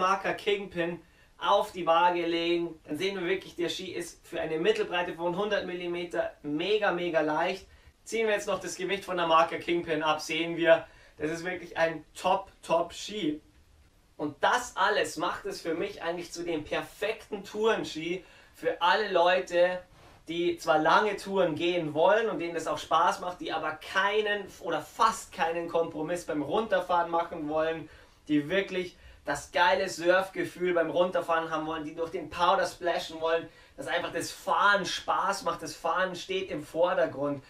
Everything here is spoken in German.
Marker Kingpin auf die Waage legen, dann sehen wir wirklich, der Ski ist für eine Mittelbreite von 100 mm mega, mega leicht. Ziehen wir jetzt noch das Gewicht von der Marker Kingpin ab, sehen wir, das ist wirklich ein Top, Top Ski. Und das alles macht es für mich eigentlich zu dem perfekten Tourenski für alle Leute, die zwar lange Touren gehen wollen und denen das auch Spaß macht, die aber keinen oder fast keinen Kompromiss beim Runterfahren machen wollen, die wirklich das geile Surfgefühl beim Runterfahren haben wollen, die durch den Powder splashen wollen, dass einfach das Fahren Spaß macht, das Fahren steht im Vordergrund.